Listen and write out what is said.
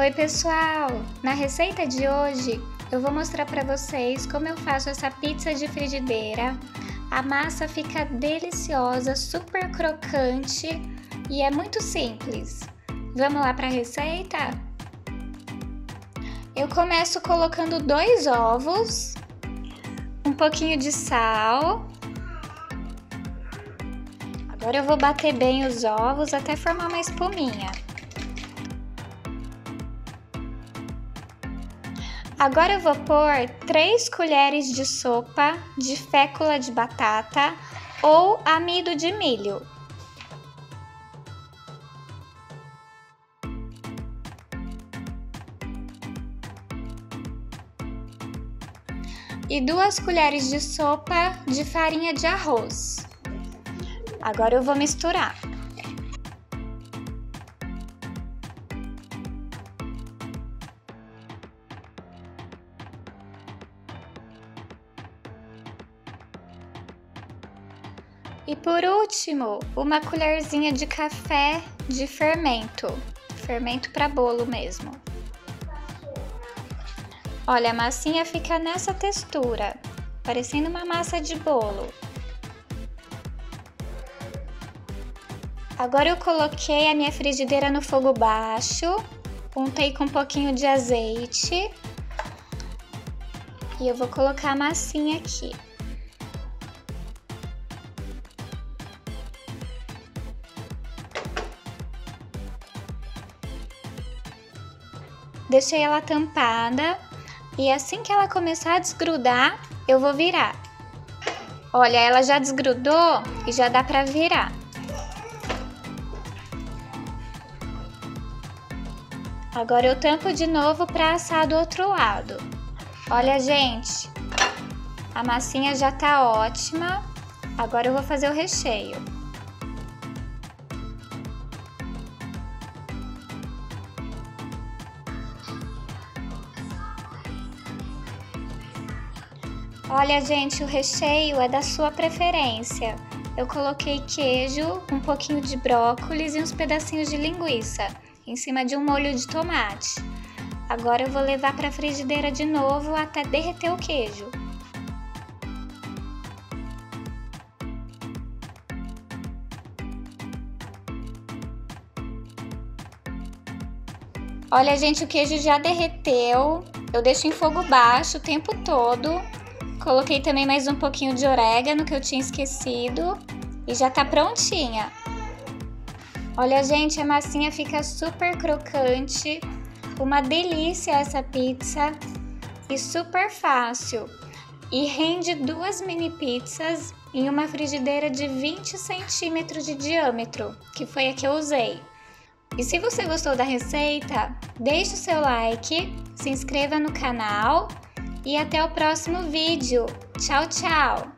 Oi pessoal! Na receita de hoje eu vou mostrar para vocês como eu faço essa pizza de frigideira. A massa fica deliciosa, super crocante e é muito simples. Vamos lá para a receita? Eu começo colocando dois ovos, um pouquinho de sal. Agora eu vou bater bem os ovos até formar uma espuminha. Agora eu vou pôr 3 colheres de sopa de fécula de batata ou amido de milho. E duas colheres de sopa de farinha de arroz. Agora eu vou misturar. E por último, uma colherzinha de café de fermento, fermento para bolo mesmo. Olha, a massinha fica nessa textura, parecendo uma massa de bolo. Agora eu coloquei a minha frigideira no fogo baixo, untei com um pouquinho de azeite e eu vou colocar a massinha aqui. Deixei ela tampada e assim que ela começar a desgrudar, eu vou virar. Olha, ela já desgrudou e já dá para virar. Agora eu tampo de novo para assar do outro lado. Olha, gente, a massinha já tá ótima. Agora eu vou fazer o recheio. Olha, gente, o recheio é da sua preferência. Eu coloquei queijo, um pouquinho de brócolis e uns pedacinhos de linguiça em cima de um molho de tomate. Agora eu vou levar para a frigideira de novo até derreter o queijo. Olha, gente, o queijo já derreteu. Eu deixo em fogo baixo o tempo todo Coloquei também mais um pouquinho de orégano que eu tinha esquecido e já tá prontinha. Olha, gente, a massinha fica super crocante, uma delícia essa pizza e super fácil. E rende duas mini pizzas em uma frigideira de 20 centímetros de diâmetro, que foi a que eu usei. E se você gostou da receita, deixe o seu like, se inscreva no canal e até o próximo vídeo. Tchau, tchau!